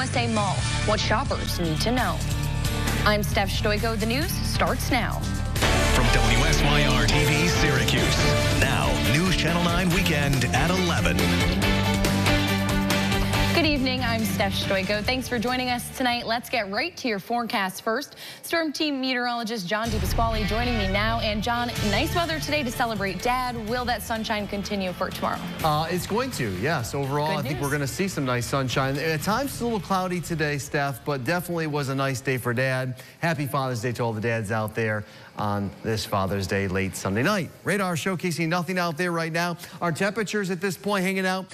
USA Mall. What shoppers need to know. I'm Steph Stoiko. The news starts now. From WSYR TV Syracuse. Now, News Channel 9 Weekend at 11. Good evening. I'm Steph Stoiko. Thanks for joining us tonight. Let's get right to your forecast first. Storm team meteorologist John DePasquale joining me now. And John, nice weather today to celebrate Dad. Will that sunshine continue for tomorrow? Uh, it's going to, yes. Overall, I think we're going to see some nice sunshine. At times, it's a little cloudy today, Steph, but definitely was a nice day for Dad. Happy Father's Day to all the dads out there on this Father's Day late Sunday night. Radar showcasing nothing out there right now. Our temperatures at this point hanging out